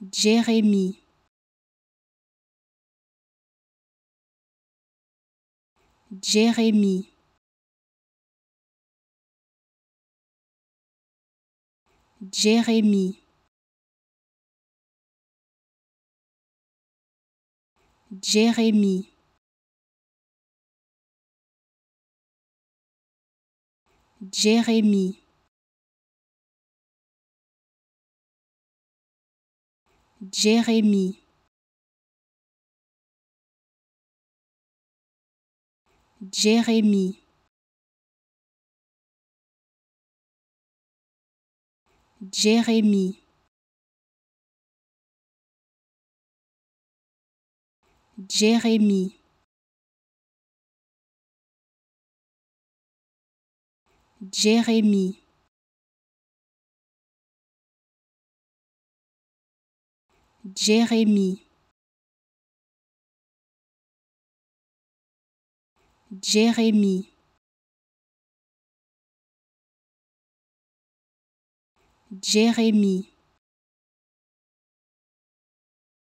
Jérémie. Jérémie. Jérémie. Jérémie. Jérémie Jérémie. Jérémie. Jérémie. Jérémie. Jérémie Jérémie. Jérémie. Jérémie